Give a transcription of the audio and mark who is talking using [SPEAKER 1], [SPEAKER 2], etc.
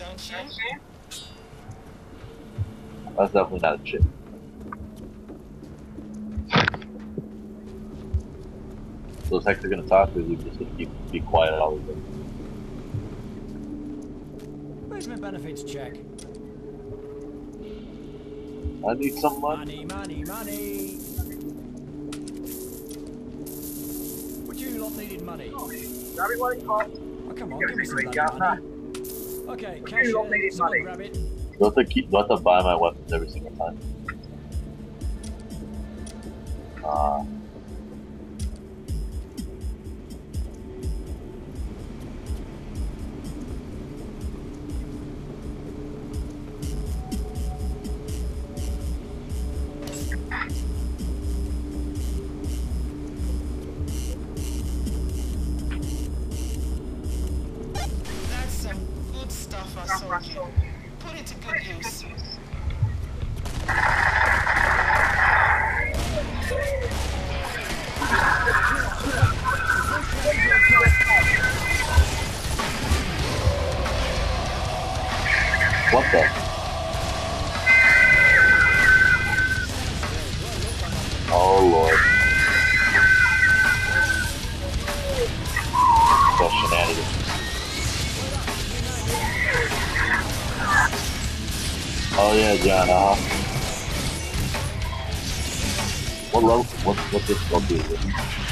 [SPEAKER 1] don't you?
[SPEAKER 2] That's definitely not a chip. Those heck are gonna talk to you, just gonna keep be quiet all the time.
[SPEAKER 3] Where's my benefits check?
[SPEAKER 2] I need some money.
[SPEAKER 3] Money, money, money. Would you lot needed money?
[SPEAKER 4] Grab it while it costs.
[SPEAKER 3] Oh, come on,
[SPEAKER 4] Give
[SPEAKER 3] give me some
[SPEAKER 4] to me,
[SPEAKER 3] money. Okay, cash
[SPEAKER 4] you lot
[SPEAKER 3] it.
[SPEAKER 4] needed
[SPEAKER 3] Someone
[SPEAKER 4] money.
[SPEAKER 3] grab it.
[SPEAKER 2] Do I have to keep? Do I have to buy my weapons every single time? Ah.
[SPEAKER 1] Put it to good use.
[SPEAKER 2] What the? Oh lord. That's shenanigans. Oh yeah, John, uh huh. What level, what, what difficulty is it?